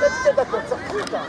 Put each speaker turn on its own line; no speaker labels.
Przecież taka cachita.